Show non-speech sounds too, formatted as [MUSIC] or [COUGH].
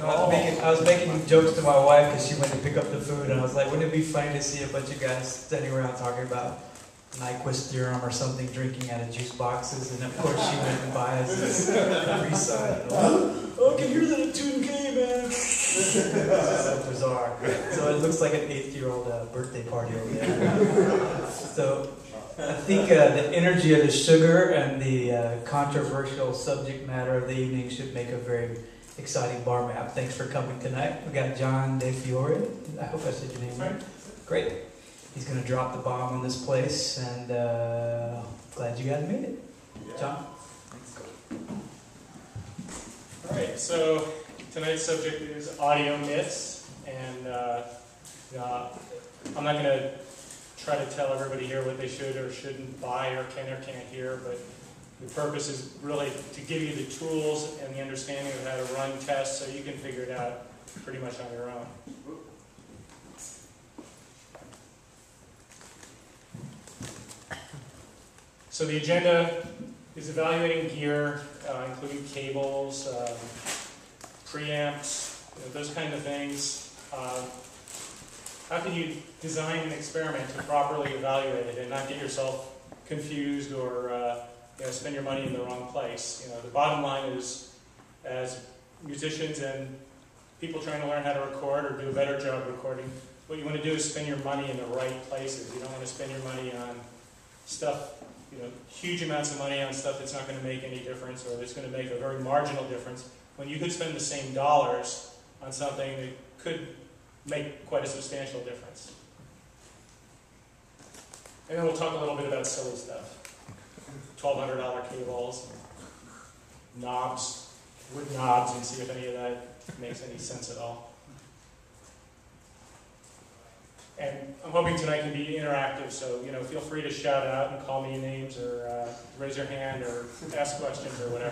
No, I was making, I was making jokes to my wife because she went to pick up the food, and I was like, wouldn't it be funny to see a bunch of guys standing around talking about Nyquist theorem or something, drinking out of juice boxes, and of course she went and buys this free side. Oh, oh, I can hear that at 2K, man. It's [LAUGHS] so bizarre. So it looks like an eighth-year-old uh, birthday party over there. So I think uh, the energy of the sugar and the uh, controversial subject matter of the evening should make a very exciting bar map. Thanks for coming tonight. We got John De Fiore. I hope I said your name right. Great. He's going to drop the bomb on this place, and uh, glad you guys made it. John. Thanks. All right, so tonight's subject is audio myths, and uh, uh, I'm not going to try to tell everybody here what they should or shouldn't buy or can or can't hear, but the purpose is really to give you the tools and the understanding of how to run tests so you can figure it out pretty much on your own. So the agenda is evaluating gear, uh, including cables, um, preamps, you know, those kind of things. Uh, how can you design an experiment to properly evaluate it and not get yourself confused or uh, you know, spend your money in the wrong place? You know, the bottom line is, as musicians and people trying to learn how to record or do a better job recording, what you want to do is spend your money in the right places. You don't want to spend your money on stuff you know, huge amounts of money on stuff that's not going to make any difference or that's going to make a very marginal difference when you could spend the same dollars on something that could make quite a substantial difference. And then we'll talk a little bit about silly stuff. $1,200 cables, knobs, wood knobs, and see if any of that makes any sense at all. And I'm hoping tonight can be interactive, so you know, feel free to shout out and call me names or uh, raise your hand or ask questions or whatever.